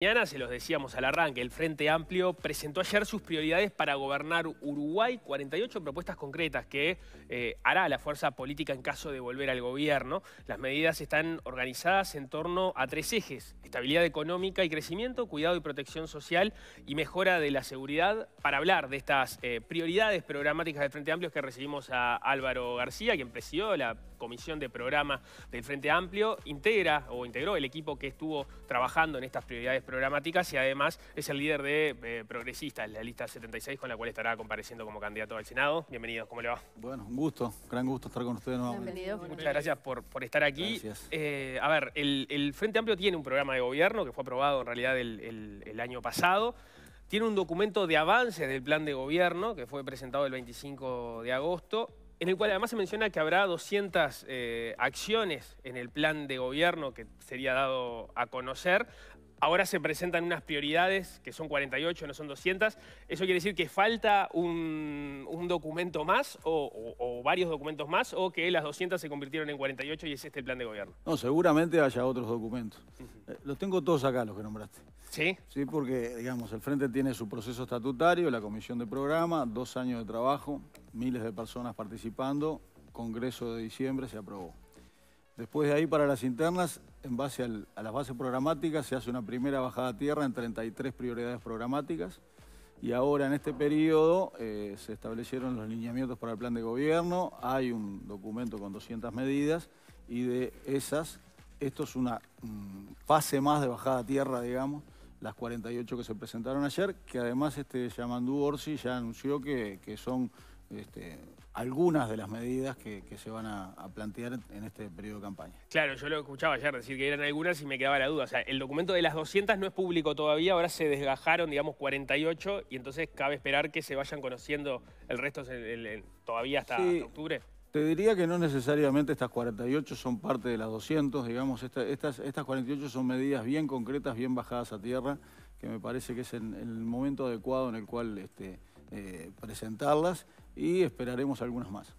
Mañana, se los decíamos al arranque, el Frente Amplio presentó ayer sus prioridades para gobernar Uruguay, 48 propuestas concretas que eh, hará la fuerza política en caso de volver al gobierno. Las medidas están organizadas en torno a tres ejes, estabilidad económica y crecimiento, cuidado y protección social y mejora de la seguridad. Para hablar de estas eh, prioridades programáticas del Frente Amplio es que recibimos a Álvaro García, quien presidió la comisión de programa del Frente Amplio, integra o integró el equipo que estuvo trabajando en estas prioridades programáticas y además es el líder de eh, Progresistas, la lista 76 con la cual estará compareciendo como candidato al Senado. Bienvenidos, ¿cómo le va? Bueno, un gusto, gran gusto estar con ustedes nuevamente. Bienvenido. Muchas gracias por, por estar aquí. Gracias. Eh, a ver, el, Frente Amplio tiene un programa de gobierno que fue aprobado en realidad el, el año pasado. Tiene un documento de avance del plan de gobierno que fue presentado el 25 de agosto en el cual además se menciona que habrá 200 eh, acciones en el plan de gobierno que sería dado a conocer. Ahora se presentan unas prioridades que son 48, no son 200. ¿Eso quiere decir que falta un, documento más o, varios documentos más o que las 200 se convirtieron en 48 y es este el plan de gobierno? No, seguramente haya otros documentos. Eh, los tengo todos acá, los que nombraste. ¿Sí? Sí, porque, digamos, el Frente tiene su proceso estatutario, la comisión de programa, dos años de trabajo, miles de personas participando, Congreso de diciembre se aprobó. Después de ahí para las internas, en base a las bases programáticas, se hace una primera bajada a tierra en 33 prioridades programáticas. Y ahora en este periodo eh, se establecieron los lineamientos para el plan de gobierno, hay un documento con 200 medidas y de esas, esto es una mm, fase más de bajada a tierra, digamos, las 48 que se presentaron ayer, que además este Yamandú Orsi ya anunció que, que son este, algunas de las medidas que, se van a, plantear en este periodo de campaña. Claro, yo lo escuchaba ayer decir que eran algunas y me quedaba la duda. O sea, el documento de las 200 no es público todavía, ahora se desgajaron, digamos, 48 y entonces cabe esperar que se vayan conociendo el resto todavía hasta, octubre. Te diría que no necesariamente estas 48 son parte de las 200, digamos, estas, estas 48 son medidas bien concretas, bien bajadas a tierra, que me parece que es el, el momento adecuado en el cual este, eh, presentarlas y esperaremos algunas más.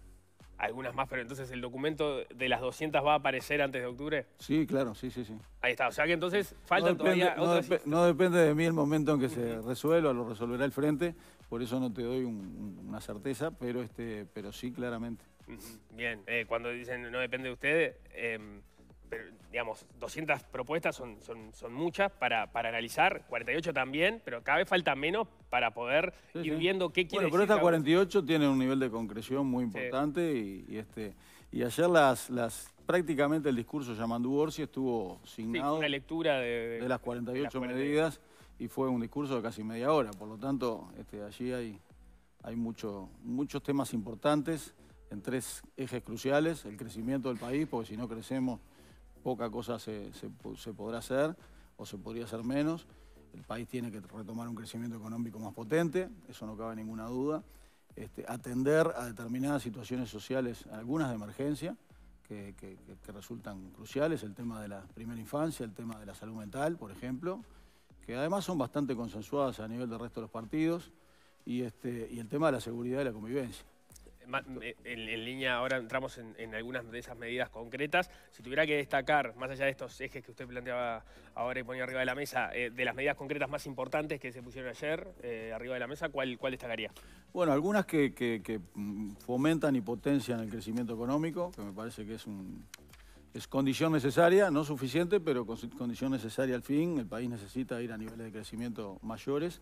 Algunas más, pero entonces el documento de las 200 va a aparecer antes de octubre. Sí, claro, sí, sí, sí. Ahí está, o sea que entonces faltan todavía no, depende de mí el momento en que se resuelva, lo resolverá el frente, por eso no te doy una certeza, pero, este, pero sí, claramente. Bien, eh, cuando dicen no depende de ustedes, em, pero, digamos, 200 propuestas son, son, muchas para, analizar, 48 también, pero cada vez falta menos para poder ir viendo qué quiere bueno, pero estas 48 tienen un nivel de concreción muy importante y, este, y ayer las, las, prácticamente el discurso llamando Orsi estuvo signado una lectura de, las 48 medidas y fue un discurso de casi media hora, por lo tanto este, allí hay, hay mucho, muchos temas importantes en tres ejes cruciales, el crecimiento del país, porque si no crecemos poca cosa se, podrá hacer o se podría hacer menos. El país tiene que retomar un crecimiento económico más potente, eso no cabe ninguna duda. Este, atender a determinadas situaciones sociales, algunas de emergencia, que, resultan cruciales, el tema de la primera infancia, el tema de la salud mental, por ejemplo, que además son bastante consensuadas a nivel del resto de los partidos, y, este, y el tema de la seguridad y la convivencia. Eh, en, línea, ahora entramos en, algunas de esas medidas concretas. Si tuviera que destacar, más allá de estos ejes que usted planteaba ahora y ponía arriba de la mesa, eh, de las medidas concretas más importantes que se pusieron ayer eh, arriba de la mesa, ¿cuál, destacaría? Bueno, algunas que, mm, fomentan y potencian el crecimiento económico, que me parece que es un, es condición necesaria, no suficiente, pero condición necesaria al fin. El país necesita ir a niveles de crecimiento mayores.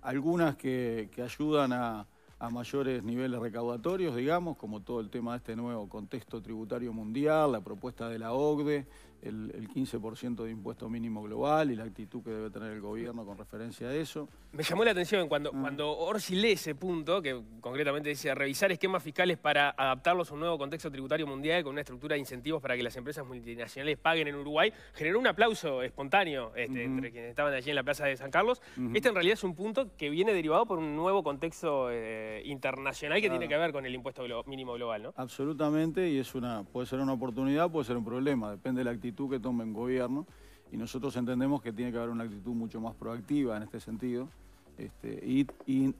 Algunas que ayudan a, a mayores niveles recaudatorios, digamos, como todo el tema de este nuevo contexto tributario mundial, la propuesta de la OCDE, el, 15% de impuesto mínimo global y la actitud que debe tener el gobierno con referencia a eso. Me llamó la atención cuando, ah. cuando Orsi lee ese punto, que concretamente decía revisar esquemas fiscales para adaptarlos a un nuevo contexto tributario mundial con una estructura de incentivos para que las empresas multinacionales paguen en Uruguay, generó un aplauso espontáneo este, entre quienes estaban allí en la Plaza de San Carlos. Este en realidad es un punto que viene derivado por un nuevo contexto eh, internacional que tiene que ver con el impuesto mínimo global, ¿no? Absolutamente, y es una, puede ser una oportunidad, puede ser un problema, depende de la actitud que tome un gobierno y nosotros entendemos que tiene que haber una actitud mucho más proactiva en este sentido este, y,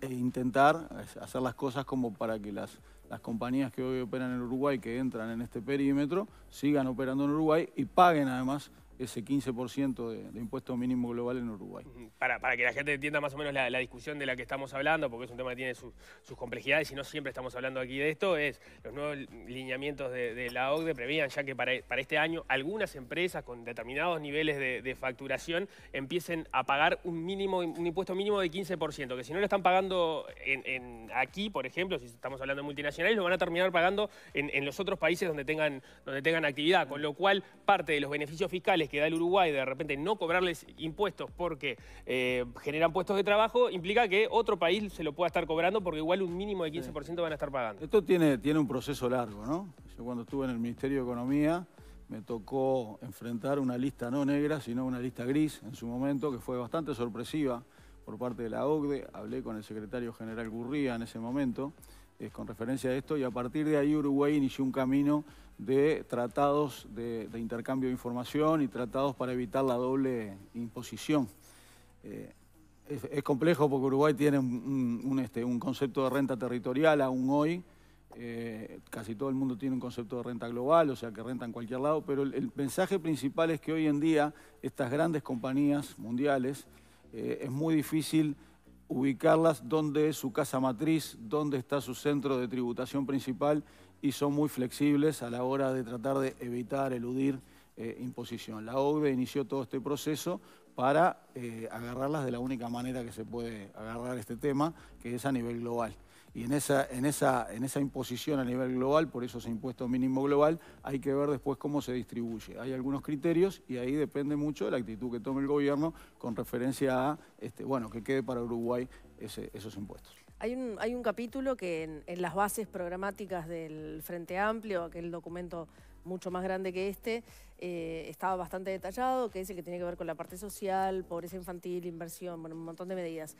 e intentar hacer las cosas como para que las, las compañías que hoy operan en Uruguay, que entran en este perímetro, sigan operando en Uruguay y paguen además ese 15% de, de, impuesto mínimo global en Uruguay. Para, para, que la gente entienda más o menos la, discusión de la que estamos hablando, porque es un tema que tiene sus complejidades y no siempre estamos hablando aquí de esto, es los nuevos lineamientos de, la OCDE prevían ya que para, para, este año algunas empresas con determinados niveles de, facturación empiecen a pagar un mínimo, un impuesto mínimo de 15%, que si no lo están pagando en, aquí, por ejemplo, si estamos hablando de multinacionales, lo van a terminar pagando en, en los otros países donde tengan, donde tengan actividad, con lo cual parte de los beneficios fiscales que da el Uruguay de repente no cobrarles impuestos porque eh, generan puestos de trabajo, implica que otro país se lo pueda estar cobrando porque igual un mínimo de 15% van a estar pagando. Esto tiene, tiene un proceso largo, ¿no? Yo cuando estuve en el Ministerio de Economía me tocó enfrentar una lista no negra, sino una lista gris en su momento, que fue bastante sorpresiva por parte de la OCDE. Hablé con el secretario general Gurría en ese momento con referencia a esto y a partir de ahí Uruguay inició un camino de tratados de, intercambio de información y tratados para evitar la doble imposición. Eh, es, complejo porque Uruguay tiene un, este, un, concepto de renta territorial aún hoy, eh, casi todo el mundo tiene un concepto de renta global, o sea que renta en cualquier lado, pero el, mensaje principal es que hoy en día estas grandes compañías mundiales eh, es muy difícil ubicarlas donde es su casa matriz, dónde está su centro de tributación principal y son muy flexibles a la hora de tratar de evitar, eludir eh, imposición. La OCDE inició todo este proceso para eh, agarrarlas de la única manera que se puede agarrar este tema, que es a nivel global. Y en esa, en, esa, en esa imposición a nivel global, por eso ese impuesto mínimo global, hay que ver después cómo se distribuye. Hay algunos criterios y ahí depende mucho de la actitud que tome el gobierno con referencia a, este, bueno, que quede para Uruguay esos impuestos. Hay un, capítulo que en, las bases programáticas del Frente Amplio, aquel documento mucho más grande que este, eh, estaba bastante detallado, que el que tiene que ver con la parte social, pobreza infantil, inversión, bueno, un montón de medidas.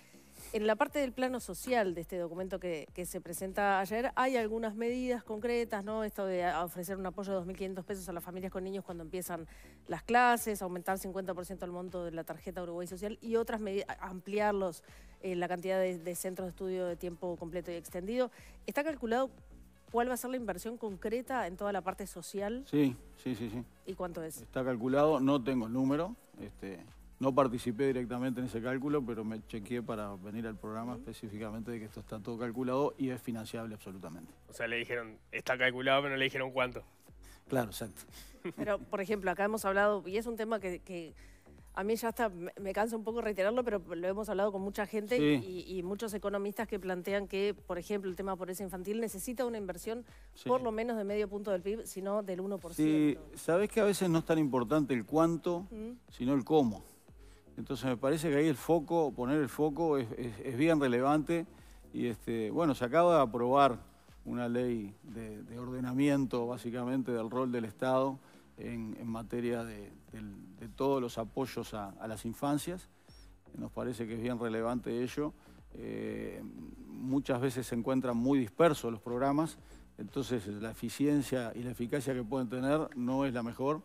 En la parte del plano social de este documento que, se presenta ayer, hay algunas medidas concretas, ¿no? Esto de ofrecer un apoyo de 2.500 pesos a las familias con niños cuando empiezan las clases, aumentar 50% el monto de la tarjeta Uruguay Social y otras medidas, ampliarlos, eh, la cantidad de, de centros de estudio de tiempo completo y extendido. ¿Está calculado cuál va a ser la inversión concreta en toda la parte social? Sí, sí, sí, sí. ¿Y cuánto es? Está calculado, no tengo el número, este, no participé directamente en ese cálculo, pero me chequeé para venir al programa específicamente de que esto está todo calculado y es financiable absolutamente. O sea, le dijeron, está calculado, pero no le dijeron cuánto. Claro, exacto. Pero, por ejemplo, acá hemos hablado, y es un tema que a mí ya está, me cansa un poco reiterarlo, pero lo hemos hablado con mucha gente y, muchos economistas que plantean que, por ejemplo, el tema de pobreza infantil necesita una inversión por lo menos de medio punto del PIB, sino del 1%. Sí, sabes que a veces no es tan importante el cuánto, sino el cómo. Entonces me parece que ahí el foco, poner el foco es, bien relevante y este, bueno, se acaba de aprobar una ley de ordenamiento básicamente del rol del Estado en, materia de, todos los apoyos a, las infancias. Nos parece que es bien relevante ello. Eh, muchas veces se encuentran muy dispersos los programas, entonces la eficiencia y la eficacia que pueden tener no es la mejor.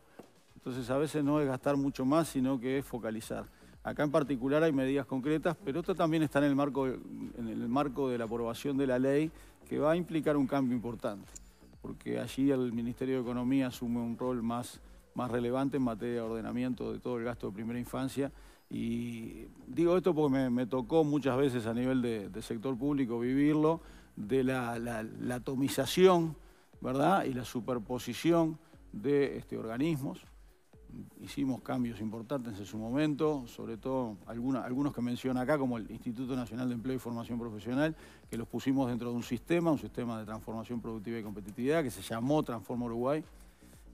Entonces a veces no es gastar mucho más, sino que es focalizar. Acá en particular hay medidas concretas, pero esto también está en el marco, en el marco de la aprobación de la ley que va a implicar un cambio importante porque allí el Ministerio de Economía asume un rol más, más relevante en materia de ordenamiento de todo el gasto de primera infancia. Y digo esto porque me, tocó muchas veces a nivel de, sector público vivirlo, de la, atomización ¿verdad? y la superposición de este, organismos hicimos cambios importantes en su momento, sobre todo algunos que menciona acá, como el Instituto Nacional de Empleo y Formación Profesional, que los pusimos dentro de un sistema, un sistema de transformación productiva y competitividad, que se llamó Transforma Uruguay.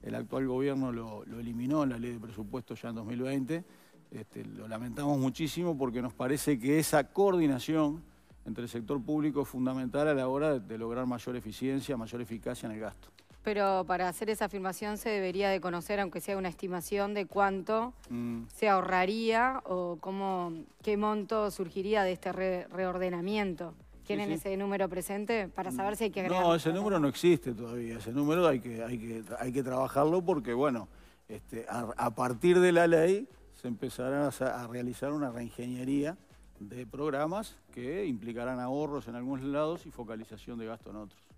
El actual gobierno lo, eliminó en la ley de presupuesto ya en 2020. Este, lo lamentamos muchísimo porque nos parece que esa coordinación entre el sector público es fundamental a la hora de lograr mayor eficiencia, mayor eficacia en el gasto. Pero para hacer esa afirmación se debería de conocer, aunque sea una estimación, de cuánto mm. se ahorraría o cómo, qué monto surgiría de este reordenamiento. ¿Tienen ese número presente para saber si hay que agregar? No, ese número no existe todavía. Ese número hay que, hay que, hay que trabajarlo porque, bueno, este, a, partir de la ley se empezará a, a realizar una reingeniería de programas que implicarán ahorros en algunos lados y focalización de gasto en otros.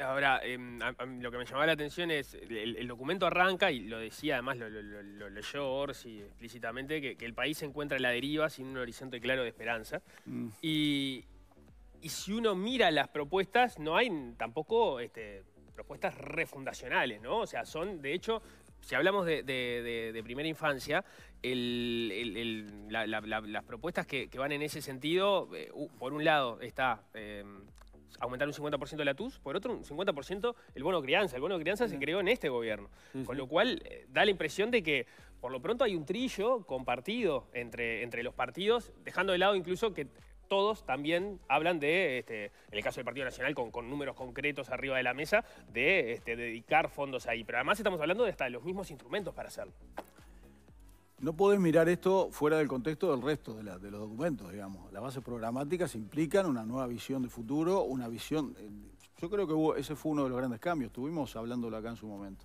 Ahora, em, lo que me llamaba la atención es, el, documento arranca, y lo decía además, lo, leyó Orsi explícitamente, que, el país se encuentra en la deriva sin un horizonte claro de esperanza. Mm. Y, si uno mira las propuestas, no hay tampoco este, propuestas refundacionales, ¿no? O sea, son, de hecho, si hablamos de, primera infancia, las propuestas que, van en ese sentido, eh, por un lado está em, aumentar un 50% la TUS, por otro un 50% el bono crianza. El bono crianza se creó en este gobierno, con lo cual eh, da la impresión de que por lo pronto hay un trillo compartido entre, entre los partidos, dejando de lado incluso que todos también hablan de, este, en el caso del Partido Nacional, con, números concretos arriba de la mesa, de este, dedicar fondos ahí. Pero además estamos hablando de hasta los mismos instrumentos para hacerlo. No podés mirar esto fuera del contexto del resto de, los documentos, digamos. Las bases programáticas implican una nueva visión de futuro, una visión... Eh, yo creo que ese fue uno de los grandes cambios, estuvimos hablándolo acá en su momento.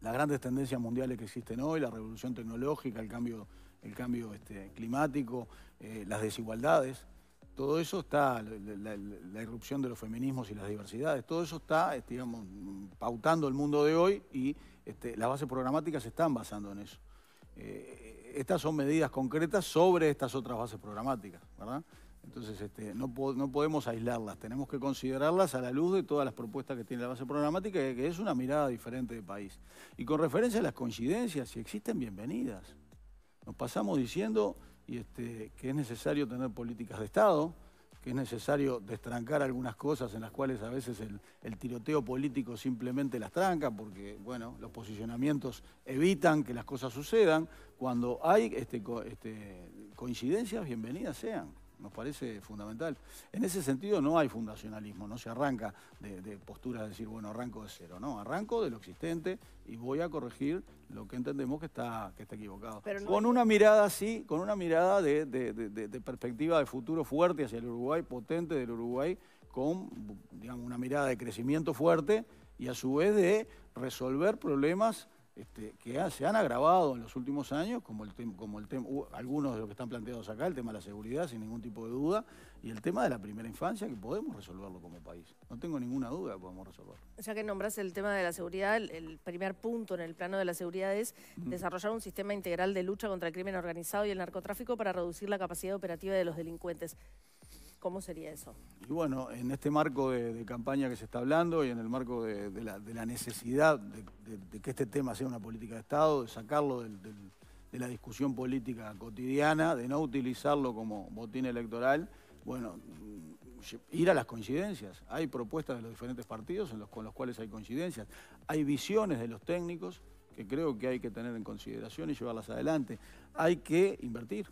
Las grandes tendencias mundiales que existen hoy, la revolución tecnológica, el cambio, el cambio este, climático, eh, las desigualdades, todo eso está, la, irrupción de los feminismos y las diversidades, todo eso está, este, digamos, pautando el mundo de hoy y este, las bases programáticas se están basando en eso. Eh, estas son medidas concretas sobre estas otras bases programáticas, ¿verdad? Entonces este, no, podemos aislarlas, tenemos que considerarlas a la luz de todas las propuestas que tiene la base programática, que es una mirada diferente del país. Y con referencia a las coincidencias, si existen, bienvenidas. Nos pasamos diciendo y este, que es necesario tener políticas de Estado, que es necesario destrancar algunas cosas en las cuales a veces el, tiroteo político simplemente las tranca, porque bueno, los posicionamientos evitan que las cosas sucedan. Cuando hay este, este, coincidencias, bienvenidas sean nos parece fundamental. En ese sentido no hay fundacionalismo, no se arranca de, posturas de decir, bueno, arranco de cero, no, arranco de lo existente y voy a corregir lo que entendemos que está, que está equivocado. con una mirada así, con una mirada de, perspectiva de futuro fuerte hacia el Uruguay, potente del Uruguay, con digamos, una mirada de crecimiento fuerte y a su vez de resolver problemas este, que se han agravado en los últimos años, como, el como el tema, algunos de los que están planteados acá, el tema de la seguridad, sin ningún tipo de duda, y el tema de la primera infancia, que podemos resolverlo como país. No tengo ninguna duda que podemos resolverlo. Ya que nombras el tema de la seguridad, el, primer punto en el plano de la seguridad es desarrollar un sistema integral de lucha contra el crimen organizado y el narcotráfico para reducir la capacidad operativa de los delincuentes. ¿Cómo sería eso? Y bueno, en este marco de, campaña que se está hablando y en el marco de, la, necesidad de, que este tema sea una política de Estado, de sacarlo de la discusión política cotidiana, de no utilizarlo como botín electoral, bueno, ir a las coincidencias. Hay propuestas de los diferentes partidos con los cuales hay coincidencias. Hay visiones de los técnicos que creo que hay que tener en consideración y llevarlas adelante. Hay que invertir,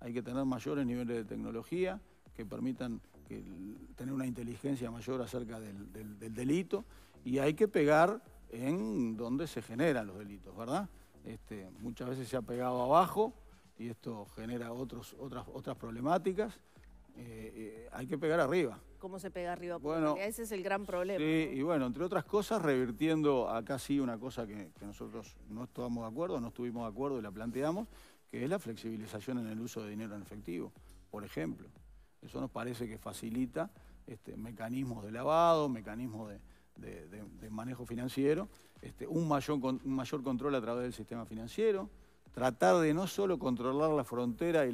hay que tener mayores niveles de tecnología, que permitan tener una inteligencia mayor acerca del, delito y hay que pegar en donde se generan los delitos, ¿verdad? Este, muchas veces se ha pegado abajo y esto genera otros, otras, otras problemáticas. Eh, eh, hay que pegar arriba. ¿Cómo se pega arriba? bueno, ese es el gran problema. Sí, y bueno, entre otras cosas, revirtiendo acá sí una cosa que, que nosotros no estamos de acuerdo, no estuvimos de acuerdo y la planteamos, que es la flexibilización en el uso de dinero en efectivo, por ejemplo. Eso nos parece que facilita este, mecanismos de lavado, mecanismos de, manejo financiero, este, un, mayor, control a través del sistema financiero, tratar de no solo controlar la frontera, y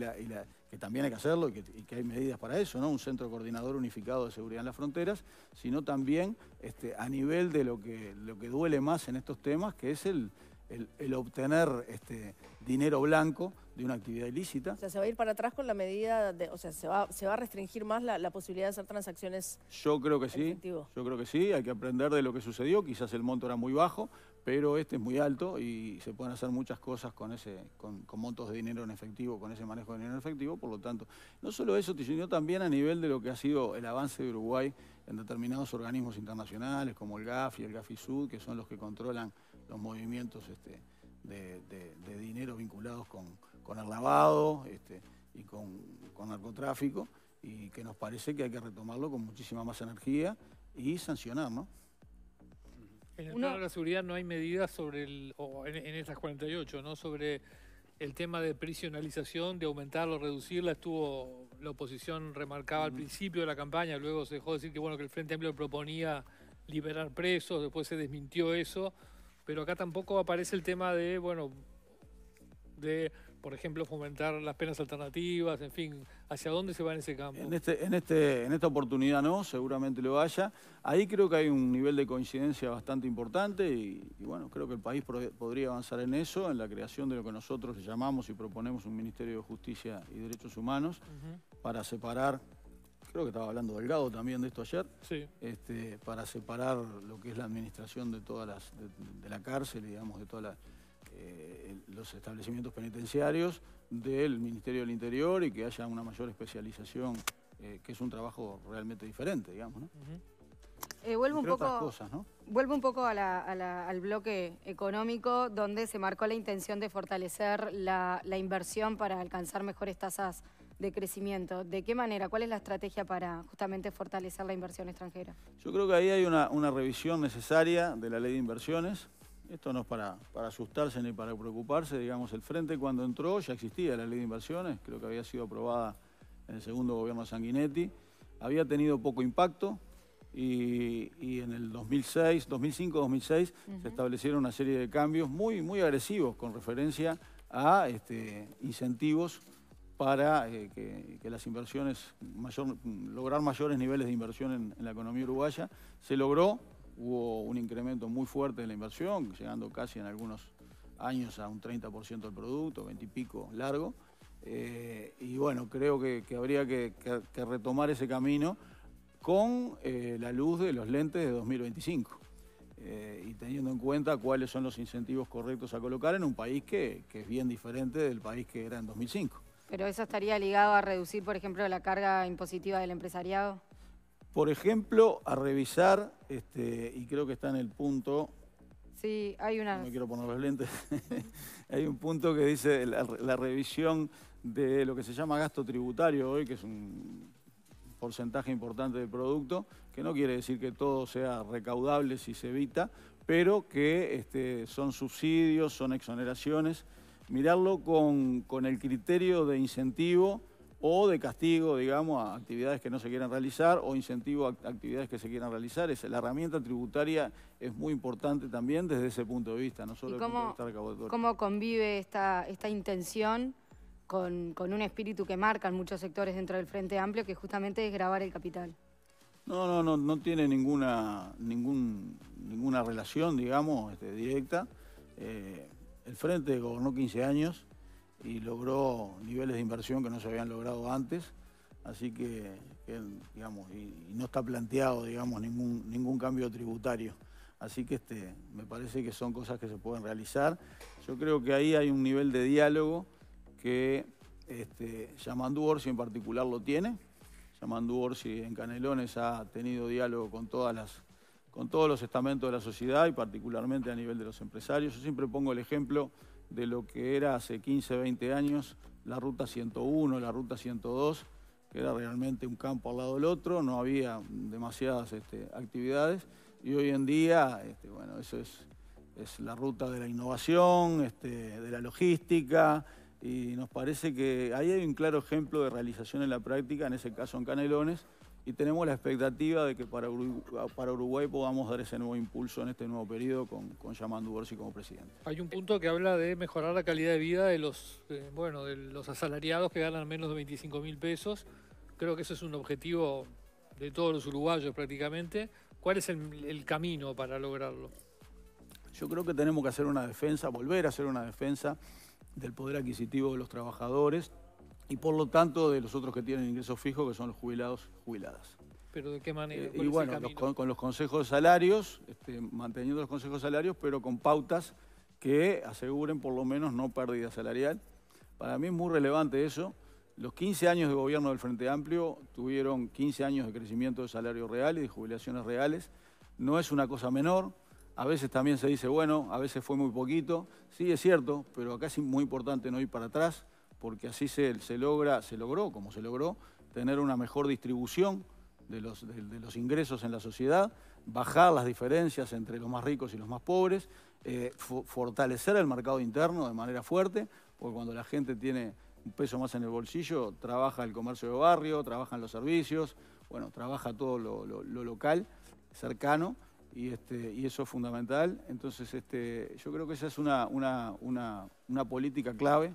que también hay que hacerlo y que, hay medidas para eso, un centro coordinador unificado de seguridad en las fronteras, sino también este, a nivel de lo que, duele más en estos temas, que es el, obtener dinero blanco de una actividad ilícita. O sea, se va a ir para atrás con la medida, de, o sea, se va, se va a restringir más la, posibilidad de hacer transacciones Yo creo que sí, yo creo que sí, hay que aprender de lo que sucedió, quizás el monto era muy bajo, pero este es muy alto y se pueden hacer muchas cosas con, ese, con, montos de dinero en efectivo, con ese manejo de dinero en efectivo, por lo tanto, no solo eso, sino también a nivel de lo que ha sido el avance de Uruguay en determinados organismos internacionales como el GAF y el GAFI-SUD, que son los que controlan los movimientos este, de, dinero vinculados con, el lavado este, y con, narcotráfico, y que nos parece que hay que retomarlo con muchísima más energía y sancionar, ¿no? En el plano de la seguridad no hay medidas sobre el, o en, esas 48, ¿no? Sobre el tema de prisionalización, de aumentarlo, reducirla, estuvo la oposición remarcaba al principio de la campaña, luego se dejó decir que bueno que el Frente Amplio proponía liberar presos, después se desmintió eso, pero acá tampoco aparece el tema de, bueno, de, por ejemplo, fomentar las penas alternativas, en fin, ¿hacia dónde se va en ese campo? En, este, en, este, en esta oportunidad no, seguramente lo haya. Ahí creo que hay un nivel de coincidencia bastante importante y, bueno, creo que el país podría avanzar en eso, en la creación de lo que nosotros le llamamos y proponemos un Ministerio de Justicia y Derechos Humanos para separar creo que estaba hablando Delgado también de esto ayer, este, para separar lo que es la administración de todas las, de, la cárcel, digamos, de todos eh, los establecimientos penitenciarios del Ministerio del Interior y que haya una mayor especialización, eh, que es un trabajo realmente diferente, digamos, ¿no? Eh, vuelvo, un poco, vuelvo un poco al bloque económico, donde se marcó la intención de fortalecer la, la inversión para alcanzar mejores tasas de crecimiento. ¿De qué manera? ¿Cuál es la estrategia para justamente fortalecer la inversión extranjera? Yo creo que ahí hay una, revisión necesaria de la ley de inversiones. Esto no es para, para, asustarse ni para preocuparse. Digamos, el Frente cuando entró ya existía la ley de inversiones, creo que había sido aprobada en el segundo gobierno de Sanguinetti. Había tenido poco impacto y, en el 2006, 2005-2006 se establecieron una serie de cambios muy, muy agresivos con referencia a este, incentivos para eh, que, las inversiones, mayor, lograr mayores niveles de inversión en, la economía uruguaya. Se logró, hubo un incremento muy fuerte de la inversión, llegando casi en algunos años a un 30% del producto, 20 y pico largo. Eh, y bueno, creo que, habría que, retomar ese camino con eh, la luz de los lentes de 2025. y teniendo en cuenta cuáles son los incentivos correctos a colocar en un país que es bien diferente del país que era en 2005. ¿Pero eso estaría ligado a reducir, por ejemplo, la carga impositiva del empresariado? Por ejemplo, a revisar, este, y creo que está en el punto... Sí, hay una... No me quiero poner los lentes. hay un punto que dice la, revisión de lo que se llama gasto tributario hoy, que es un porcentaje importante del producto, que no quiere decir que todo sea recaudable si se evita, pero que este, son subsidios, son exoneraciones mirarlo con, el criterio de incentivo o de castigo, digamos, a actividades que no se quieran realizar o incentivo a actividades que se quieran realizar. Es, la herramienta tributaria es muy importante también desde ese punto de vista, no solo desde el punto de vista recaudatorio. ¿Cómo convive esta, esta intención con, un espíritu que marcan muchos sectores dentro del Frente Amplio, que justamente es grabar el capital? No, no, no, no tiene ninguna, ningún, ninguna relación, digamos, este, directa. Eh, el Frente gobernó 15 años y logró niveles de inversión que no se habían logrado antes, así que, digamos, y, no está planteado, digamos, ningún, ningún cambio tributario. Así que este, me parece que son cosas que se pueden realizar. Yo creo que ahí hay un nivel de diálogo que este, Yamandú Orsi en particular lo tiene. Yamandú Orsi en Canelones ha tenido diálogo con todas las con todos los estamentos de la sociedad y particularmente a nivel de los empresarios. Yo siempre pongo el ejemplo de lo que era hace 15, 20 años la Ruta 101, la Ruta 102, que era realmente un campo al lado del otro, no había demasiadas este, actividades y hoy en día, este, bueno, eso es, la ruta de la innovación, este, de la logística y nos parece que ahí hay un claro ejemplo de realización en la práctica, en ese caso en Canelones, y tenemos la expectativa de que para Uruguay, podamos dar ese nuevo impulso en este nuevo periodo con, con Yamandu Borsi como presidente. Hay un punto que habla de mejorar la calidad de vida de los, bueno, de los asalariados que ganan menos de 25 mil pesos. Creo que ese es un objetivo de todos los uruguayos prácticamente. ¿Cuál es el, el camino para lograrlo? Yo creo que tenemos que hacer una defensa, volver a hacer una defensa del poder adquisitivo de los trabajadores, y por lo tanto de los otros que tienen ingresos fijos, que son los jubilados jubiladas. ¿Pero de qué manera? Eh, y bueno, con, los consejos de salarios, este, manteniendo los consejos de salarios, pero con pautas que aseguren por lo menos no pérdida salarial. Para mí es muy relevante eso. Los 15 años de gobierno del Frente Amplio tuvieron 15 años de crecimiento de salario real y de jubilaciones reales. No es una cosa menor. A veces también se dice, bueno, a veces fue muy poquito. Sí, es cierto, pero acá es muy importante no ir para atrás porque así se, logra, se logró, como se logró, tener una mejor distribución de los, ingresos en la sociedad, bajar las diferencias entre los más ricos y los más pobres, eh, fortalecer el mercado interno de manera fuerte, porque cuando la gente tiene un peso más en el bolsillo, trabaja el comercio de barrio, trabajan los servicios, bueno, trabaja todo lo, local, cercano, y, este, y eso es fundamental. Entonces, este, yo creo que esa es una, una, una, política clave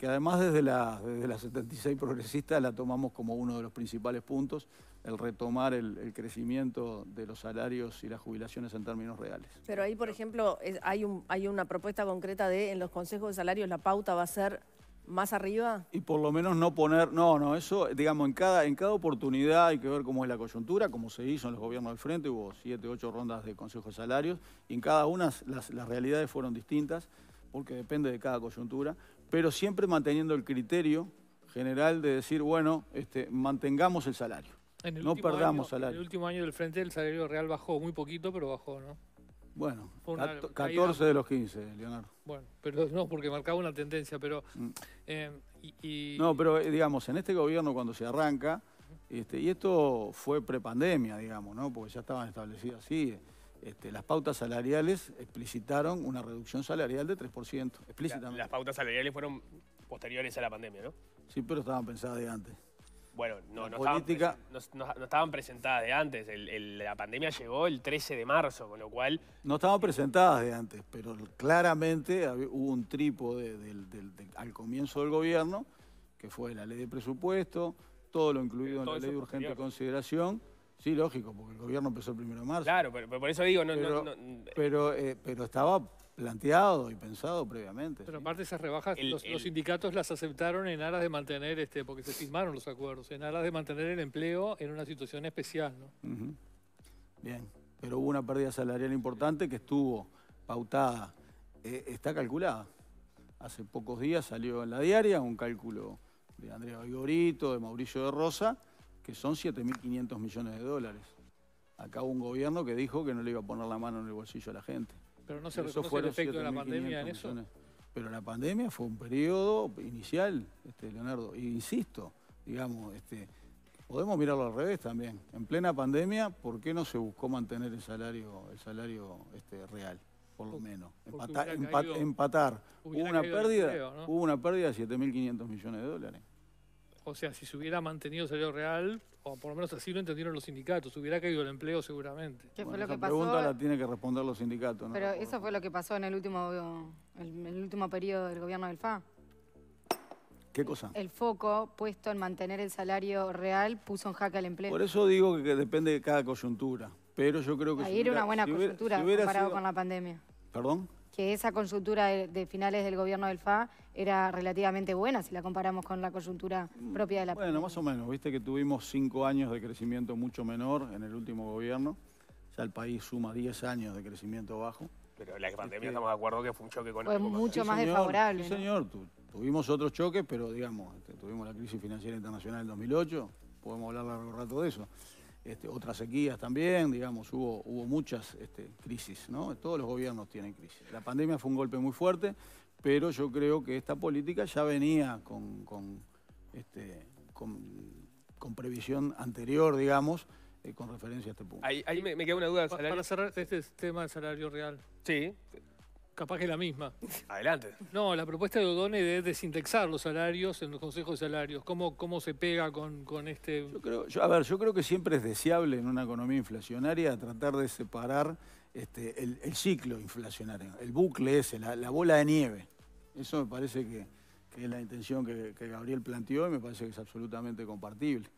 que además desde la, desde la 76 progresista la tomamos como uno de los principales puntos, el retomar el, crecimiento de los salarios y las jubilaciones en términos reales. Pero ahí, por ejemplo, hay, un, hay una propuesta concreta de en los consejos de salarios la pauta va a ser más arriba? Y por lo menos no poner, no, no, eso, digamos, en cada, en cada oportunidad hay que ver cómo es la coyuntura, como se hizo en los gobiernos del frente, hubo siete, ocho rondas de consejos de salarios, y en cada una las, las realidades fueron distintas, porque depende de cada coyuntura, pero siempre manteniendo el criterio general de decir, bueno, este, mantengamos el salario, no perdamos salario. En el último año del frente el salario real bajó muy poquito, pero bajó, ¿no? Bueno, 14 de los 15, Leonardo. Bueno, pero no, porque marcaba una tendencia, pero... Mm. Eh, no, pero eh, digamos, en este gobierno cuando se arranca, este, y esto fue prepandemia, digamos, ¿no? Porque ya estaban establecidas así, este, las pautas salariales explicitaron una reducción salarial de 3%, explícitamente. las pautas salariales fueron posteriores a la pandemia, ¿no? Sí, pero estaban pensadas de antes. Bueno, no, no, estaban, presentadas de antes. la pandemia llegó el 13 de marzo, con lo cual... No estaban presentadas de antes, pero claramente hubo un trípode al comienzo del gobierno, que fue la ley de presupuesto, todo lo incluido en la ley de urgente consideración. Sí, lógico, porque el gobierno empezó el 1 de marzo. Claro, pero, por eso digo... No, pero, eh, pero estaba planteado y pensado previamente. Pero aparte esas rebajas, los, sindicatos las aceptaron en aras de mantener, este, porque se firmaron los acuerdos, en aras de mantener el empleo en una situación especial. ¿no? Bien, pero hubo una pérdida salarial importante que estuvo pautada, eh, está calculada. Hace pocos días salió en la diaria un cálculo de Andrea Vigorito, de Mauricio de Rosa, que son 7.500 millones de dólares. Acá hubo un gobierno que dijo que no le iba a poner la mano en el bolsillo a la gente. Pero no se reconoce el efecto de la pandemia en eso. Pero la pandemia fue un periodo inicial, este, Leonardo. Y insisto, digamos, este, podemos mirarlo al revés también. En plena pandemia, ¿por qué no se buscó mantener el salario, el salario este, real? Por lo menos. empatar. Hubo una, pérdida, hubo una pérdida de 7.500 millones de dólares. O sea, si se hubiera mantenido el salario real, o por lo menos así lo entendieron los sindicatos, hubiera caído el empleo seguramente. ¿Qué fue lo que pasó? pregunta la tiene que responder los sindicatos. Pero eso fue lo que pasó en el último, el, último periodo del gobierno del FA. ¿Qué cosa? El foco puesto en mantener el salario real puso en jaque al empleo. Por eso digo que, depende de cada coyuntura. Pero yo creo que... Ahí era una buena coyuntura comparado con la pandemia. ¿Perdón? Que esa coyuntura de, finales del gobierno del FA era relativamente buena si la comparamos con la coyuntura propia de la Bueno, más o menos, viste que tuvimos cinco años de crecimiento mucho menor en el último gobierno, ya el país suma 10 años de crecimiento bajo. Pero la pandemia este, estamos de acuerdo que fue un choque económico. Fue mucho más desfavorable. Sí, señor, tuvimos otros choques, pero digamos, este, tuvimos la crisis financiera internacional en 2008, podemos hablar largo rato de eso. Este, otras sequías también, digamos, hubo, hubo muchas este, crisis, ¿no? Todos los gobiernos tienen crisis. La pandemia fue un golpe muy fuerte, pero yo creo que esta política ya venía con, con, este, con, previsión anterior, digamos, eh, con referencia a este punto. Ahí, me, queda una duda. Para cerrar este tema del salario real. Sí capaz que la misma. Adelante. No, la propuesta de Odone de desindexar los salarios en los consejos de salarios. ¿Cómo, cómo se pega con, con este...? Yo creo, a ver, yo creo que siempre es deseable en una economía inflacionaria tratar de separar este, el, ciclo inflacionario, el bucle ese, la, bola de nieve. Eso me parece que, es la intención que, Gabriel planteó y me parece que es absolutamente compartible.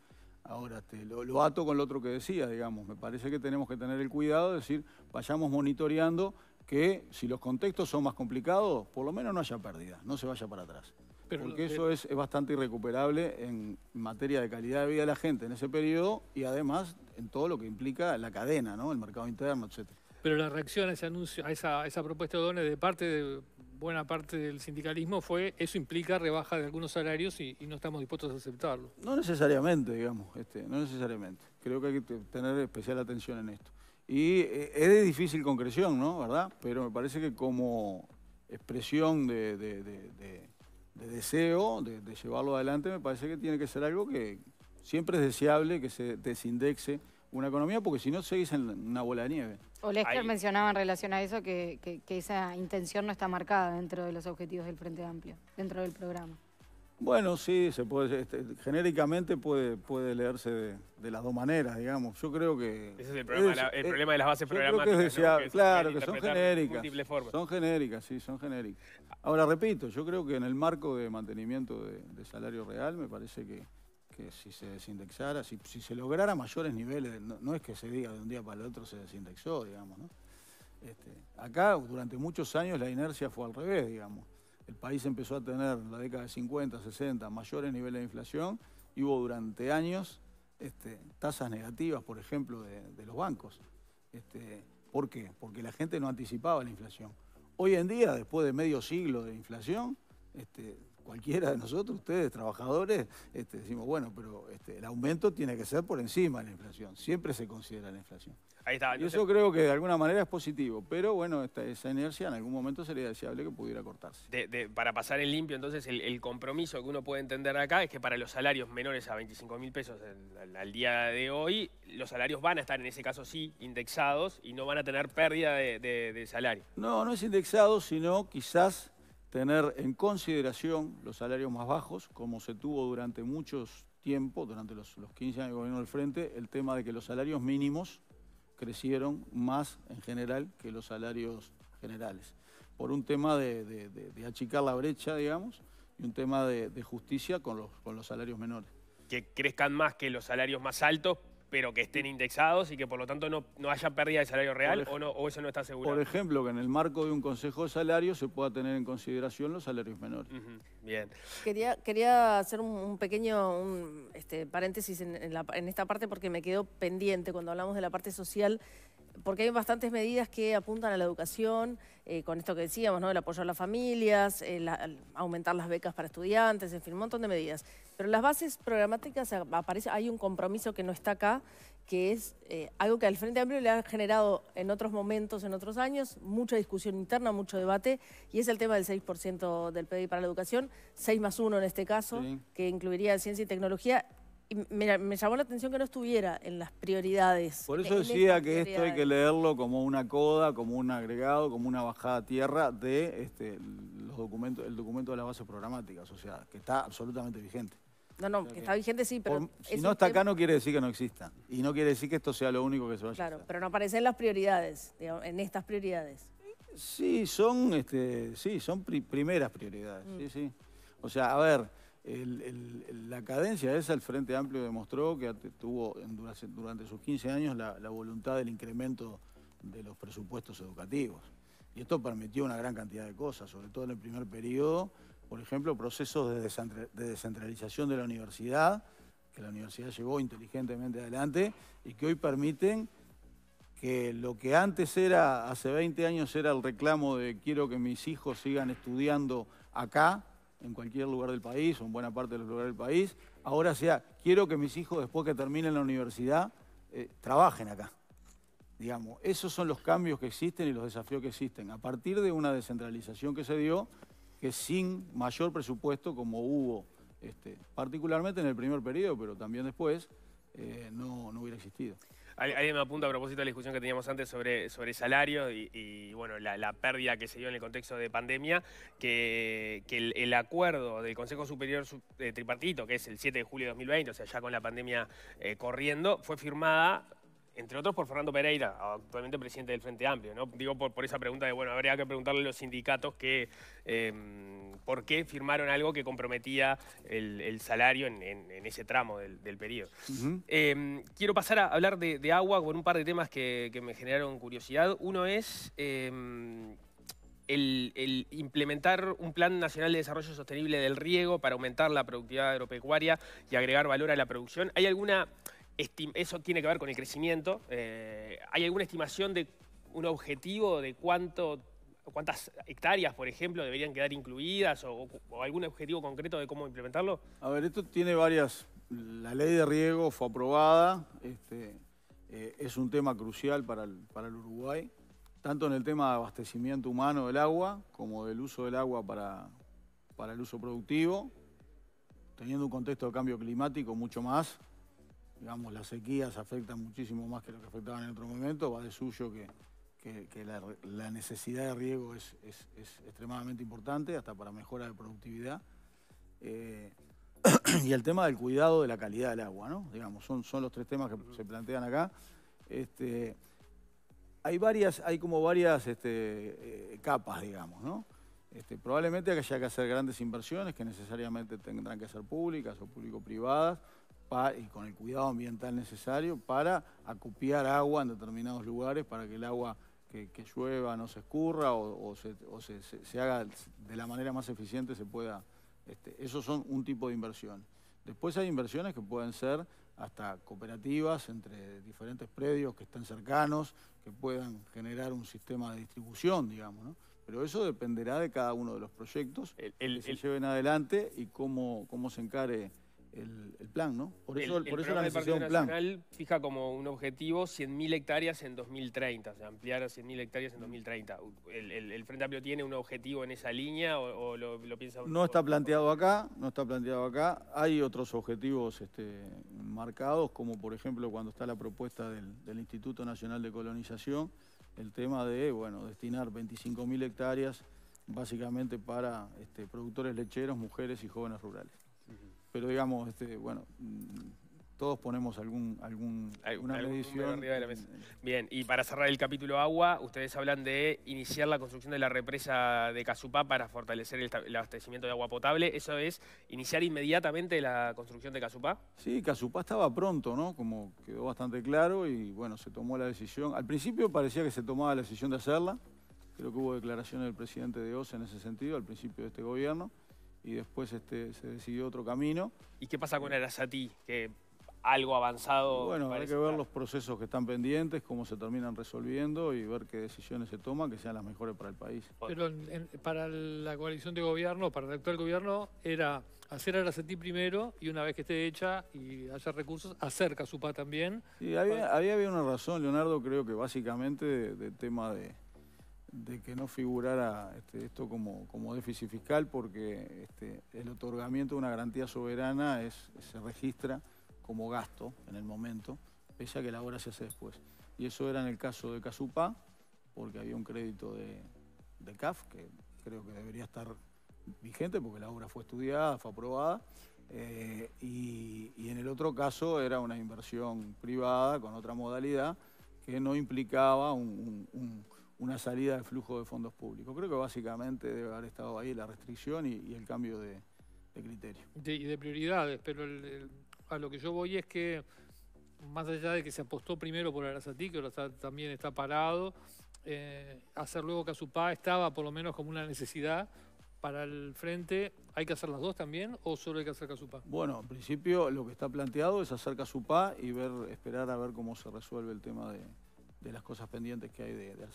Ahora, este, lo, lo, ato con lo otro que decía, digamos, me parece que tenemos que tener el cuidado de decir, vayamos monitoreando que si los contextos son más complicados, por lo menos no haya pérdida, no se vaya para atrás. porque eso es, bastante irrecuperable en materia de calidad de vida de la gente en ese periodo y además en todo lo que implica la cadena, ¿no? el mercado interno, etc. Pero la reacción a ese anuncio, a esa, esa propuesta de dones de parte de buena parte del sindicalismo fue eso implica rebaja de algunos salarios y, no estamos dispuestos a aceptarlo. No necesariamente, digamos, este, no necesariamente. Creo que hay que tener especial atención en esto. Y eh, es de difícil concreción, ¿no? ¿Verdad? Pero me parece que como expresión de, deseo, de, llevarlo adelante, me parece que tiene que ser algo que siempre es deseable que se desindexe una economía, porque si no seguís en una bola de nieve. Olesker mencionaba en relación a eso que, que, esa intención no está marcada dentro de los objetivos del Frente Amplio, dentro del programa. Bueno, sí, se puede, este, genéricamente puede, puede leerse de, las dos maneras, digamos. Yo creo que... Ese es el problema, el problema de las bases programáticas. claro, que son genéricas. Son genéricas, sí, son genéricas. Ahora, repito, yo creo que en el marco de mantenimiento de, salario real, me parece que, si se desindexara, si, se lograra mayores niveles, no, es que se diga de un día para el otro se desindexó, digamos, ¿no? Este, acá, durante muchos años, la inercia fue al revés, digamos el país empezó a tener en la década de 50, 60 mayores niveles de inflación y hubo durante años este, tasas negativas, por ejemplo, de, los bancos. Este, ¿Por qué? Porque la gente no anticipaba la inflación. Hoy en día, después de medio siglo de inflación, este, cualquiera de nosotros, ustedes, trabajadores, este, decimos, bueno, pero este, el aumento tiene que ser por encima de la inflación. Siempre se considera la inflación. Ahí está. Y eso creo que de alguna manera es positivo, pero bueno, esa inercia en algún momento sería deseable que pudiera cortarse. para pasar en limpio, entonces, el, compromiso que uno puede entender acá es que para los salarios menores a 25 mil pesos al, día de hoy, los salarios van a estar, en ese caso sí, indexados y no van a tener pérdida de, de salario. No, no es indexado, sino quizás tener en consideración los salarios más bajos, como se tuvo durante muchos tiempo, durante los, 15 años de gobierno del Frente, el tema de que los salarios mínimos crecieron más en general que los salarios generales, por un tema de, achicar la brecha, digamos, y un tema de, justicia con los, con los salarios menores. Que crezcan más que los salarios más altos, pero que estén indexados y que por lo tanto no, no haya pérdida de salario real o, no, o eso no está seguro. Por ejemplo, que en el marco de un consejo de salario se pueda tener en consideración los salarios menores. Bien. Quería, quería hacer un, pequeño este, paréntesis en, en esta parte porque me quedó pendiente cuando hablamos de la parte social porque hay bastantes medidas que apuntan a la educación, eh, con esto que decíamos, ¿no? el apoyo a las familias, aumentar las becas para estudiantes, en fin, un montón de medidas. Pero en las bases programáticas aparece, hay un compromiso que no está acá, que es eh, algo que al Frente Amplio le ha generado en otros momentos, en otros años, mucha discusión interna, mucho debate, y es el tema del 6% del PDI para la educación, 6 más 1 en este caso, que incluiría ciencia y tecnología, me llamó la atención que no estuviera en las prioridades. Por eso decía que esto hay que leerlo como una coda, como un agregado, como una bajada a tierra de este, los documentos, el documento de la base programática asociada, que está absolutamente vigente. No, no, que, está vigente sí, pero... si no está acá no quiere decir que no exista. Y no quiere decir que esto sea lo único que se vaya claro, a Claro, pero no aparece en las prioridades, en estas prioridades. Sí, son, este, sí, son primeras prioridades, mm. sí, sí. O sea, a ver la cadencia esa, el Frente Amplio demostró que tuvo durante, sus 15 años la, voluntad del incremento de los presupuestos educativos. Y esto permitió una gran cantidad de cosas, sobre todo en el primer periodo, por ejemplo, procesos de, descentralización de la universidad, que la universidad llevó inteligentemente adelante y que hoy permiten que lo que antes era, hace 20 años era el reclamo de quiero que mis hijos sigan estudiando acá, en cualquier lugar del país o en buena parte de los lugares del país, ahora sea, quiero que mis hijos después que terminen la universidad eh, trabajen acá. Digamos, esos son los cambios que existen y los desafíos que existen, a partir de una descentralización que se dio, que sin mayor presupuesto como hubo, este, particularmente en el primer periodo, pero también después, eh, no hubiera existido. Alguien me apunta a propósito de la discusión que teníamos antes sobre, sobre salario y, bueno, la, pérdida que se dio en el contexto de pandemia, que, el, acuerdo del Consejo Superior eh, Tripartito, que es el 7 de julio de 2020, o sea, ya con la pandemia eh, corriendo, fue firmada entre otros por Fernando Pereira, actualmente presidente del Frente Amplio. ¿no? Digo por, esa pregunta de, bueno, habría que preguntarle a los sindicatos que, em, por qué firmaron algo que comprometía el, salario en, ese tramo del, periodo. Em, quiero pasar a hablar de, agua con un par de temas que, me generaron curiosidad. Uno es... Em, el, el, implementar un plan nacional de desarrollo sostenible del riego para aumentar la productividad agropecuaria y agregar valor a la producción. ¿Hay alguna eso tiene que ver con el crecimiento. Eh, ¿Hay alguna estimación de un objetivo de cuánto, cuántas hectáreas, por ejemplo, deberían quedar incluidas o, algún objetivo concreto de cómo implementarlo? A ver, esto tiene varias... La ley de riego fue aprobada, este, eh, es un tema crucial para el, para el Uruguay, tanto en el tema de abastecimiento humano del agua como del uso del agua para, para el uso productivo, teniendo un contexto de cambio climático mucho más, digamos, las sequías afectan muchísimo más que lo que afectaban en otro momento, va de suyo que, la, necesidad de riego es, extremadamente importante, hasta para mejora de productividad. eh, y el tema del cuidado de la calidad del agua, ¿no? Digamos, son, son los tres temas que se plantean acá. Este, hay varias, hay como varias este, eh, capas, digamos, ¿no? Este, probablemente haya que hacer grandes inversiones que necesariamente tendrán que ser públicas o público-privadas y con el cuidado ambiental necesario para acopiar agua en determinados lugares para que el agua que, llueva no se escurra o, se, haga de la manera más eficiente se pueda... Este, esos son un tipo de inversión. Después hay inversiones que pueden ser hasta cooperativas entre diferentes predios que estén cercanos, que puedan generar un sistema de distribución, digamos, ¿no? Pero eso dependerá de cada uno de los proyectos que se lleven adelante y cómo, cómo se encare el, plan, ¿no? Por eso, el, por eso la necesidad de un plan. fija como un objetivo 100.000 hectáreas en 2030, o sea, ampliar a 100.000 hectáreas en 2030. ¿El, Frente Amplio tiene un objetivo en esa línea o, lo, piensa? No está planteado acá, no está planteado acá. Hay otros objetivos este, marcados, como por ejemplo cuando está la propuesta del, del Instituto Nacional de Colonización, el tema de, bueno, destinar 25.000 hectáreas básicamente para este, productores lecheros, mujeres y jóvenes rurales pero digamos, este, bueno, mm, todos ponemos algún, algún, alguna medición. Bien, y para cerrar el capítulo agua, ustedes hablan de iniciar la construcción de la represa de Casupá para fortalecer el, abastecimiento de agua potable. ¿Eso es iniciar inmediatamente la construcción de Casupá? Sí, Casupá estaba pronto, ¿no? Como quedó bastante claro y bueno, se tomó la decisión. Al principio parecía que se tomaba la decisión de hacerla. Creo que hubo declaraciones del presidente de OSE en ese sentido, al principio de este gobierno y después este, se decidió otro camino. ¿Y qué pasa con Arasati? Que algo avanzado. Bueno, hay que ver los procesos que están pendientes, cómo se terminan resolviendo y ver qué decisiones se toman que sean las mejores para el país. Pero para la coalición de gobierno, para el actual gobierno, era hacer Arasati primero y una vez que esté hecha y haya recursos, hacer Casupá también. Sí, había, había, una razón, Leonardo, creo que básicamente del tema de de que no figurara este, esto como, como, déficit fiscal porque este, el otorgamiento de una garantía soberana se registra como gasto en el momento, pese a que la obra se hace después. Y eso era en el caso de Casupá, porque había un crédito de, CAF, que creo que debería estar vigente porque la obra fue estudiada, fue aprobada, eh, y, en el otro caso era una inversión privada con otra modalidad que no implicaba un una salida de flujo de fondos públicos. Creo que básicamente debe haber estado ahí la restricción y, el cambio de, criterio. y de prioridades, pero a lo que yo voy es que, más allá de que se apostó primero por Arasatí, que ahora también está parado, eh, hacer luego Casupá estaba por lo menos como una necesidad para el frente. ¿Hay que hacer las dos también o solo hay que hacer Casupá? Bueno, en principio lo que está planteado es hacer Casupá y ver, esperar a ver cómo se resuelve el tema de, de las cosas pendientes que hay de, de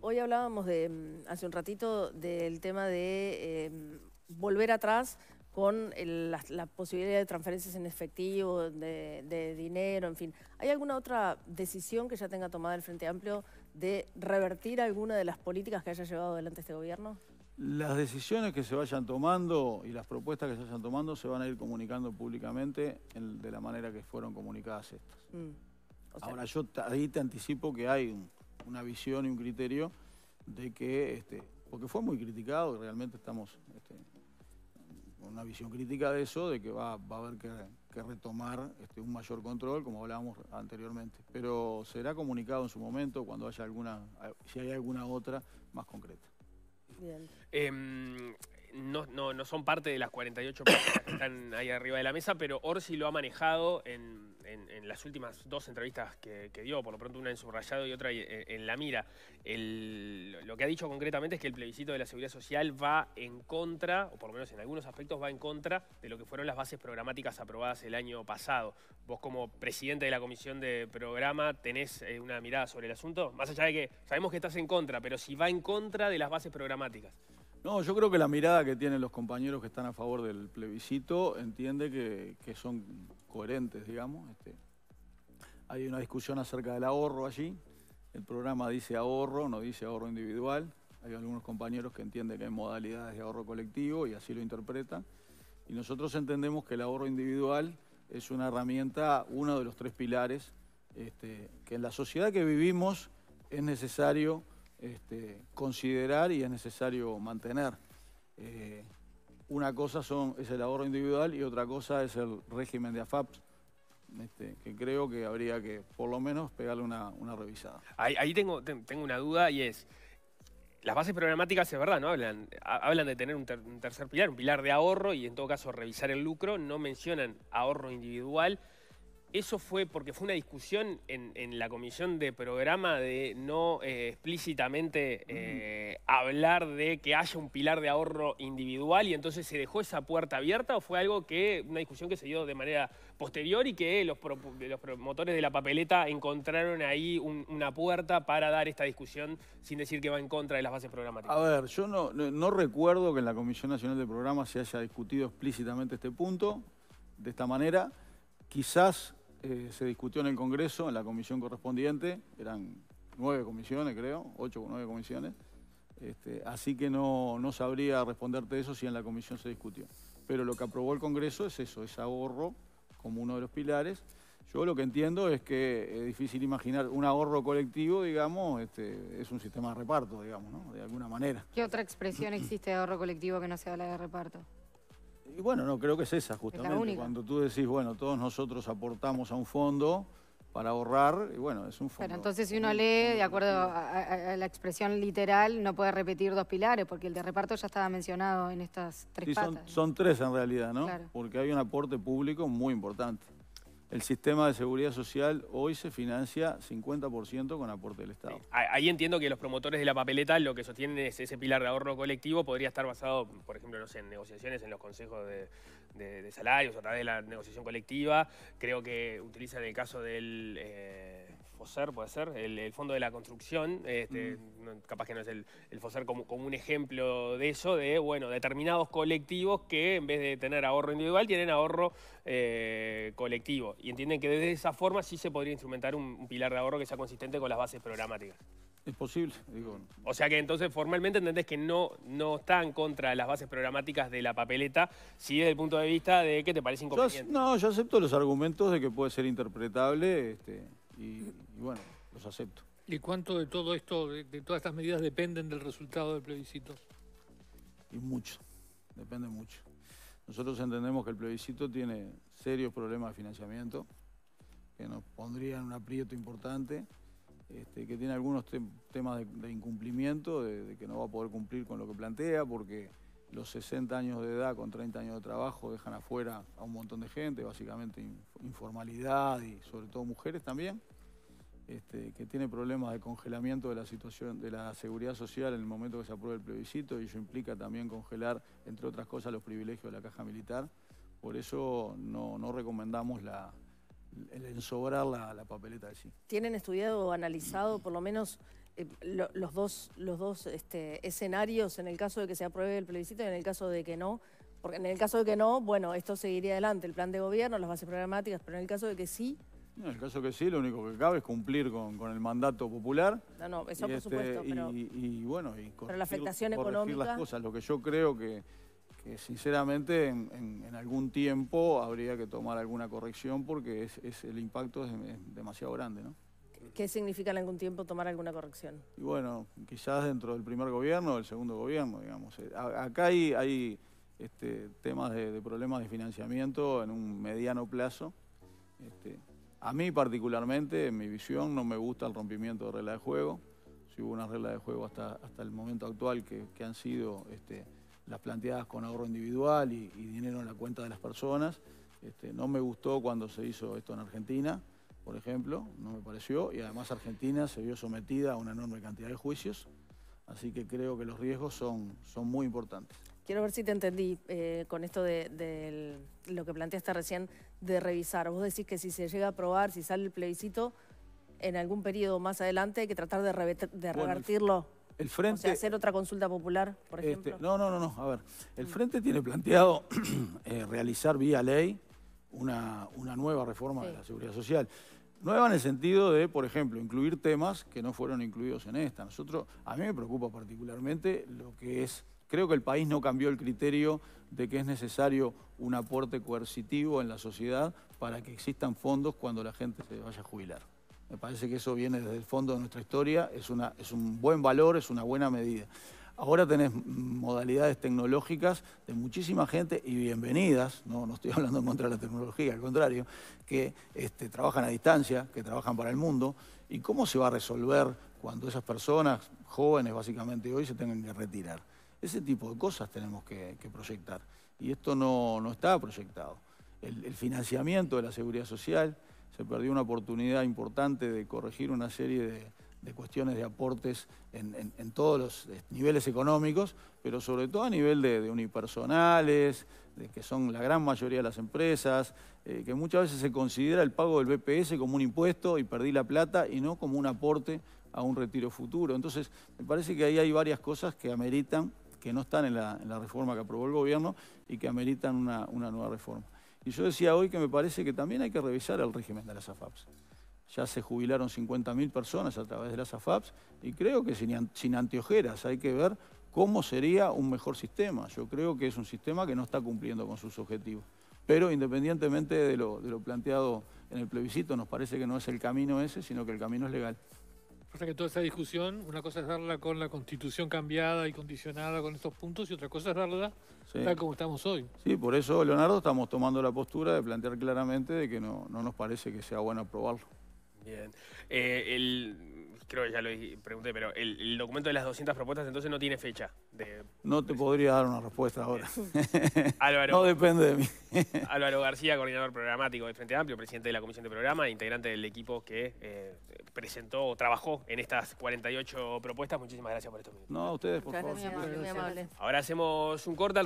Hoy hablábamos de, mm, hace un ratito del tema de em, volver atrás con la, posibilidad de transferencias en efectivo, de, dinero, en fin. ¿Hay alguna otra decisión que ya tenga tomada el Frente Amplio de revertir alguna de las políticas que haya llevado adelante este gobierno? Las decisiones que se vayan tomando y las propuestas que se vayan tomando se van a ir comunicando públicamente de la manera que fueron comunicadas estas. Mm. Ahora yo ahí te anticipo que hay una visión y un criterio de que, este, porque fue muy criticado, realmente estamos este, con una visión crítica de eso, de que va, a haber que, retomar este, un mayor control, como hablábamos anteriormente. Pero será comunicado en su momento cuando haya alguna, si hay alguna otra más concreta. Bien. Em, no, no, no, son parte de las 48 personas que están ahí arriba de la mesa, pero Orsi lo ha manejado en, las últimas dos entrevistas que, dio, por lo pronto una en subrayado y otra en, la mira. lo que ha dicho concretamente es que el plebiscito de la seguridad social va en contra, o por lo menos en algunos aspectos va en contra de lo que fueron las bases programáticas aprobadas el año pasado. Vos como presidente de la comisión de programa tenés eh, una mirada sobre el asunto, más allá de que sabemos que estás en contra, pero si va en contra de las bases programáticas. No, yo creo que la mirada que tienen los compañeros que están a favor del plebiscito entiende que, son coherentes, digamos. Este, hay una discusión acerca del ahorro allí. El programa dice ahorro, no dice ahorro individual. Hay algunos compañeros que entienden que hay modalidades de ahorro colectivo y así lo interpretan. Y nosotros entendemos que el ahorro individual es una herramienta, uno de los tres pilares, este, que en la sociedad que vivimos es necesario este, considerar y es necesario mantener. Eh, Una cosa son, es el ahorro individual y otra cosa es el régimen de AFAPs, este, que creo que habría que por lo menos pegarle una, revisada. Ahí, tengo, tengo una duda y es, las bases programáticas, es verdad, ¿no? Hablan, hablan de tener un, tercer pilar, un pilar de ahorro y en todo caso revisar el lucro, no mencionan ahorro individual. Eso fue porque fue una discusión en, la comisión de programa de no eh, explícitamente eh, hablar de que haya un pilar de ahorro individual y entonces se dejó esa puerta abierta o fue algo que, una discusión que se dio de manera posterior y que los, promotores de la papeleta encontraron ahí una puerta para dar esta discusión sin decir que va en contra de las bases programáticas? A ver, yo no, no recuerdo que en la Comisión Nacional de Programa se haya discutido explícitamente este punto de esta manera. Quizás eh, se discutió en el Congreso, en la comisión correspondiente, eran nueve comisiones creo, ocho o nueve comisiones, este, así que no, no sabría responderte eso si en la comisión se discutió. Pero lo que aprobó el Congreso es eso, es ahorro como uno de los pilares. Yo lo que entiendo es que es difícil imaginar un ahorro colectivo, digamos, este, es un sistema de reparto, digamos, ¿no? De alguna manera. ¿Qué otra expresión existe de ahorro colectivo que no sea la de reparto? Y bueno, no, creo que es esa justamente. Cuando tú decís, bueno, todos nosotros aportamos a un fondo para ahorrar, y bueno, es un fondo. Pero entonces si uno lee, de acuerdo a, la expresión literal, no puede repetir dos pilares, porque el de reparto ya estaba mencionado en estas tres sí, Son, son, tres en realidad, ¿no? Porque hay un aporte público muy importante el sistema de seguridad social hoy se financia 50% con aporte del Estado. Ahí entiendo que los promotores de la papeleta lo que sostienen es ese pilar de ahorro colectivo podría estar basado, por ejemplo, no sé, en negociaciones en los consejos de, salarios a través de la negociación colectiva. Creo que utiliza en el caso del... Eh, FOSER, puede ser, el, Fondo de la Construcción, este, capaz que no es el, FOSER como, un ejemplo de eso, de, bueno, determinados colectivos que en vez de tener ahorro individual, tienen ahorro eh, colectivo. Y entienden que desde esa forma sí se podría instrumentar un, pilar de ahorro que sea consistente con las bases programáticas. Es posible, digo. O sea que entonces formalmente entendés que no, no están contra las bases programáticas de la papeleta, si desde el punto de vista de que te parece inconveniente. no, yo acepto los argumentos de que puede ser interpretable, este, y, bueno, los acepto. ¿Y cuánto de todo esto, de, todas estas medidas, dependen del resultado del plebiscito? Y mucho, depende mucho. Nosotros entendemos que el plebiscito tiene serios problemas de financiamiento, que nos pondría en un aprieto importante, este, que tiene algunos temas de, incumplimiento, de, que no va a poder cumplir con lo que plantea, porque los 60 años de edad con 30 años de trabajo dejan afuera a un montón de gente, básicamente informalidad y sobre todo mujeres también, este, que tiene problemas de congelamiento de la situación de la seguridad social en el momento que se apruebe el plebiscito y eso implica también congelar, entre otras cosas, los privilegios de la caja militar. Por eso no, recomendamos el ensobrar la, la papeleta de sí. ¿Tienen estudiado o analizado por lo menos eh, los dos, los dos este, escenarios en el caso de que se apruebe el plebiscito y en el caso de que no. Porque en el caso de que no, bueno, esto seguiría adelante, el plan de gobierno, las bases programáticas, pero en el caso de que sí... En el caso de que sí, lo único que cabe es cumplir con, el mandato popular. No, no, eso por este, supuesto, pero... Y, bueno, y corregir, la afectación económica... las cosas. Lo que yo creo que, sinceramente en, algún tiempo habría que tomar alguna corrección porque es, el impacto es demasiado grande, ¿no? ¿Qué significa en algún tiempo tomar alguna corrección? Y bueno, quizás dentro del primer gobierno o del segundo gobierno, digamos. Eh, acá hay, este, temas de, problemas de financiamiento en un mediano plazo. Este, a mí particularmente, en mi visión, no me gusta el rompimiento de reglas de juego. Si hubo una regla de juego hasta, hasta el momento actual que, han sido este, las planteadas con ahorro individual y, dinero en la cuenta de las personas. no me gustó cuando se hizo esto en Argentina por ejemplo, no me pareció, y además Argentina se vio sometida a una enorme cantidad de juicios, así que creo que los riesgos son, son muy importantes. Quiero ver si te entendí eh, con esto de, lo que planteaste recién de revisar. Vos decís que si se llega a aprobar, si sale el plebiscito, en algún periodo más adelante hay que tratar de, revertirlo. El frente, o sea, hacer otra consulta popular, por este, ejemplo. no, no, no, no. A ver, el Frente tiene planteado eh, realizar vía ley una, una nueva reforma de la seguridad social. Nueva en el sentido de, por ejemplo, incluir temas que no fueron incluidos en esta. Nosotros, a mí me preocupa particularmente lo que es, creo que el país no cambió el criterio de que es necesario un aporte coercitivo en la sociedad para que existan fondos cuando la gente se vaya a jubilar. Me parece que eso viene desde el fondo de nuestra historia, es, una, es un buen valor, es una buena medida. Ahora tenés modalidades tecnológicas de muchísima gente y bienvenidas, no, no estoy hablando en contra de la tecnología, al contrario, que este, trabajan a distancia, que trabajan para el mundo. ¿Y cómo se va a resolver cuando esas personas, jóvenes básicamente hoy, se tengan que retirar? Ese tipo de cosas tenemos que, proyectar. Y esto no, no está proyectado. El, el financiamiento de la seguridad social, se perdió una oportunidad importante de corregir una serie de de cuestiones de aportes en, todos los eh, niveles económicos, pero sobre todo a nivel de, unipersonales, de que son la gran mayoría de las empresas, eh, que muchas veces se considera el pago del BPS como un impuesto y perdí la plata y no como un aporte a un retiro futuro. Entonces, me parece que ahí hay varias cosas que ameritan, que no están en la, reforma que aprobó el gobierno y que ameritan una, una nueva reforma. Y yo decía hoy que me parece que también hay que revisar el régimen de las AFAPs ya se jubilaron 50.000 personas a través de las AFAPs y creo que sin, sin anteojeras hay que ver cómo sería un mejor sistema. Yo creo que es un sistema que no está cumpliendo con sus objetivos. Pero independientemente de lo, de lo planteado en el plebiscito, nos parece que no es el camino ese, sino que el camino es legal. O sea que toda esa discusión, una cosa es darla con la constitución cambiada y condicionada con estos puntos y otra cosa es darla tal como estamos hoy. Sí, por eso, Leonardo, estamos tomando la postura de plantear claramente de que no, no nos parece que sea bueno aprobarlo. Bien. Eh, el, creo que ya lo pregunté, pero el, documento de las 200 propuestas entonces no tiene fecha. no te podría dar una respuesta ahora. no depende de mí. Álvaro García, coordinador programático de Frente Amplio, presidente de la Comisión de Programa, integrante del equipo que eh, presentó o trabajó en estas 48 propuestas. Muchísimas gracias por estos minutos. No, a ustedes, por favor. Muy amable. Ahora hacemos un corte.